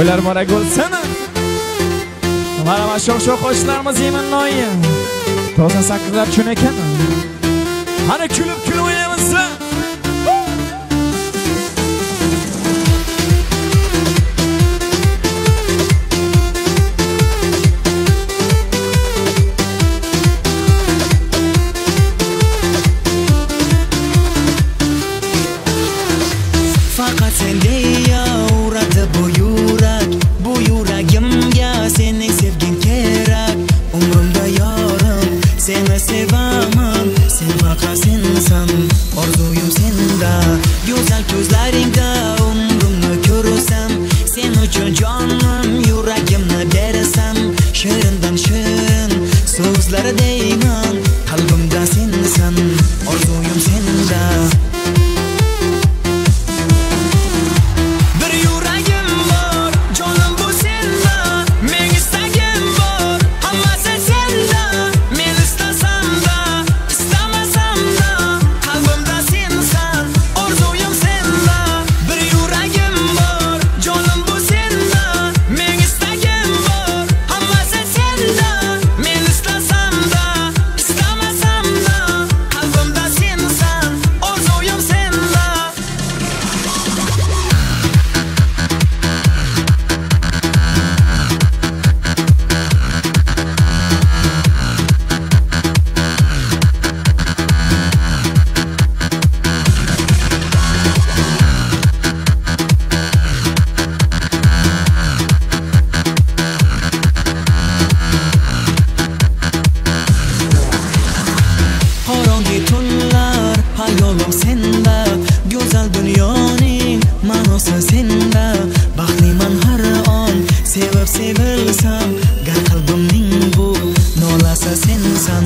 Ular mora bo'lsin. Mana mana sho'x sho'x qo'shiqlarimiz yemin noyi. Toza sakrlar chun ekan. Qani kulib kul o'ynaymiz. Faqat senga uratib Seni sevaman, sen fakat sensan Orzuyum senda, güzel gözlerimde Umrumni ko'rsam, sen uchun jonim Yuragimni bersam, shirindan shirin So'zlar deyman, qalbimda xayolim senda go'zal dunyoning ma'nosi senda baxtli man har on sevib sevilsam gar qalbimning bu nolasi sensan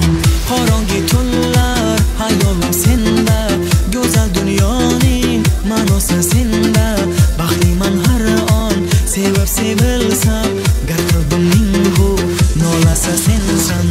qorong'i tunlar xayolim senda go'zal dunyoning ma'nosi senda baxtli man har on sevib sevilsam gar qalbimning bu nolasi sensan